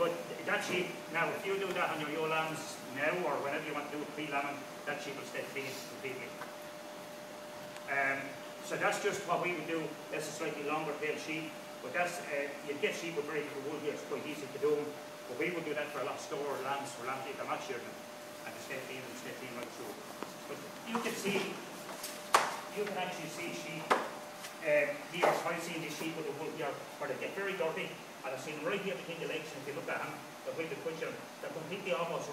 But that sheep, now if you do that on your ewe lambs now or whenever you want to do it pre-lambing, that sheep will stay clean completely. Um, so that's just what we would do. That's a slightly longer tail sheep, but that's uh, you get sheep with very little wool here. It's quite easy to do. But we would do that for a lot of store lambs for lambs that are not sheared and to stay clean and stay clean right through. But you can see, you can actually see sheep uh, here. I've seen sheep with the wool where they get very dirty. And I've seen right here between the legs, and if you look at them, the way they put them, they're completely almost.